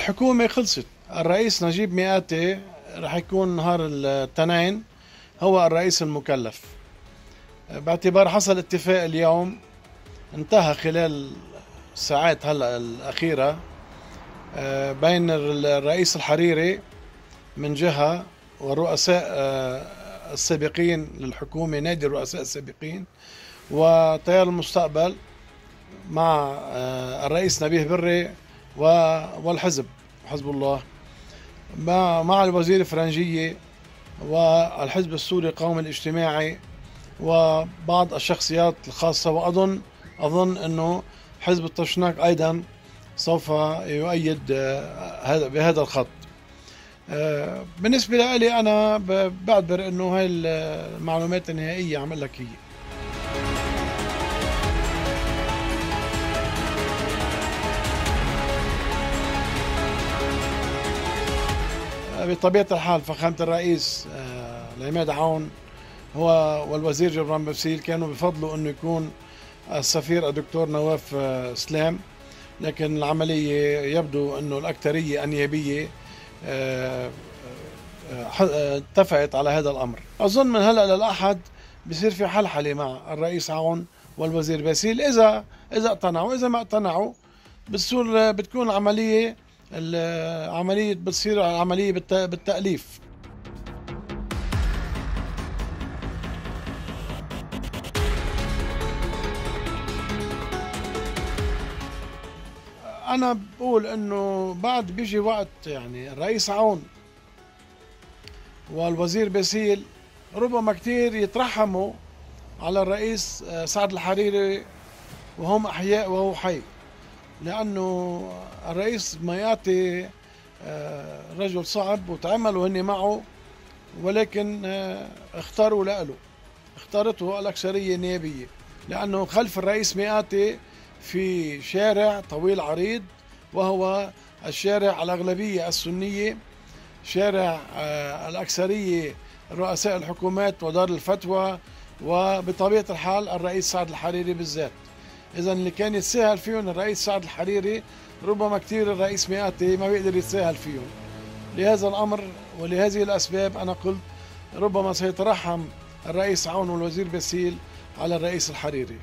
الحكومة خلصت. الرئيس نجيب مئاتي رح يكون نهار الاثنين هو الرئيس المكلف. باعتبار حصل اتفاق اليوم انتهى خلال الساعات هلا الأخيرة آه، بين الرئيس الحريري من جهة والرؤساء آه، السابقين للحكومة نادي الرؤساء السابقين وتيار المستقبل مع آه، الرئيس نبيه بري والحزب. حزب الله مع الوزير الفرنجية والحزب السوري القومي الاجتماعي وبعض الشخصيات الخاصة. وأظن أظن أنه حزب الطشناك أيضا سوف يؤيد آه، هذا بهذا الخط. آه، بالنسبة لي أنا بعتبر أنه هاي المعلومات النهائية عم لك هي بطبيعة الحال فخامة الرئيس آه، العماد عون هو والوزير جبران بسيل كانوا بفضلوا إنه يكون السفير الدكتور نواف آه، سلام. لكن العملية يبدو إنه الأكثرية النيابية آه، اتفقت على هذا الأمر. أظن من هلأ للأحد بصير في حلحلة مع الرئيس عون والوزير باسيل اذا إذا اقتنعوا إذا ما اقتنعوا بتصير بتكون العملية العملية بتصير عملية بالتأليف. أنا بقول إنه بعد بيجي وقت يعني الرئيس عون والوزير باسيل ربما كثير يترحموا على الرئيس آه، سعد الحريري وهم أحياء وهو حي. لأنه الرئيس مياتي آه، رجل صعب وتعاملوا هني معه ولكن آه، اختاروا له اختارته الأكثرية النيابيه لأنه خلف الرئيس مئاتي في شارع طويل عريض وهو الشارع الأغلبية السنية شارع آه، الأكثرية رؤساء الحكومات ودار الفتوى وبطبيعة الحال الرئيس سعد الحريري بالذات. اذا اللي كان يتساهل فيهم الرئيس سعد الحريري ربما كثير الرئيس مئاتي ما بيقدر يتساهل فيهم. لهذا الأمر ولهذه الأسباب أنا قلت ربما سيترحم الرئيس عون والوزير باسيل على الرئيس الحريري.